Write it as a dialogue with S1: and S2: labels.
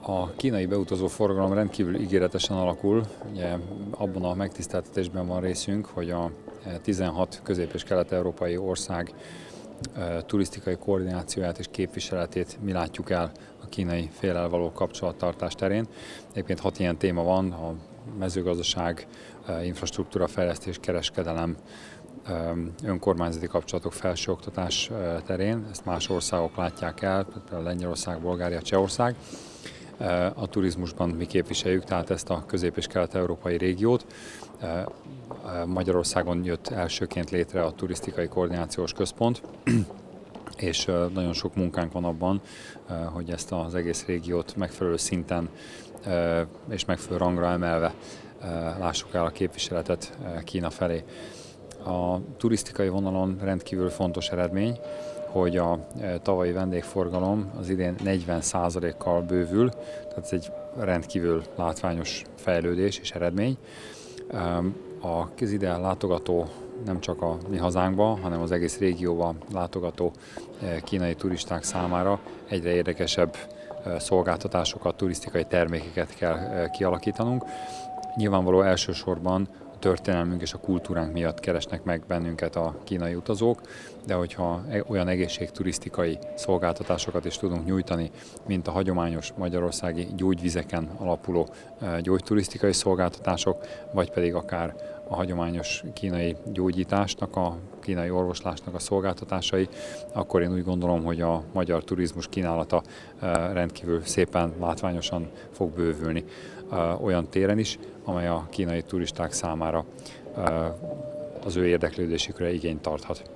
S1: A kínai beutazó forgalom rendkívül ígéretesen alakul. Ugye abban a megtiszteltetésben van részünk, hogy a 16 közép- és kelet-európai ország turisztikai koordinációját és képviseletét mi látjuk el a kínai félel való kapcsolattartás terén. Egyébként hat ilyen téma van, a mezőgazdaság, infrastruktúra fejlesztés, kereskedelem, önkormányzati kapcsolatok felsőoktatás terén. Ezt más országok látják el, például Lengyelország, Bulgária, Csehország. A turizmusban mi képviseljük, tehát ezt a közép- és kelet-európai régiót. Magyarországon jött elsőként létre a turisztikai koordinációs központ, és nagyon sok munkánk van abban, hogy ezt az egész régiót megfelelő szinten és megfelelő rangra emelve lássuk el a képviseletet Kína felé. A turisztikai vonalon rendkívül fontos eredmény, hogy a tavalyi vendégforgalom az idén 40%-kal bővül, tehát ez egy rendkívül látványos fejlődés és eredmény. A közidel látogató nem csak a mi hazánkba, hanem az egész régióba látogató kínai turisták számára egyre érdekesebb szolgáltatásokat, turisztikai termékeket kell kialakítanunk. Nyilvánvaló elsősorban történelmünk és a kultúránk miatt keresnek meg bennünket a kínai utazók, de hogyha e- olyan egészségturisztikai szolgáltatásokat is tudunk nyújtani, mint a hagyományos magyarországi gyógyvizeken alapuló e, gyógyturisztikai szolgáltatások, vagy pedig akár a hagyományos kínai gyógyításnak, a kínai orvoslásnak a szolgáltatásai, akkor én úgy gondolom, hogy a magyar turizmus kínálata e, rendkívül szépen, látványosan fog bővülni olyan téren is, amely a kínai turisták számára az ő érdeklődésükre igényt tarthat.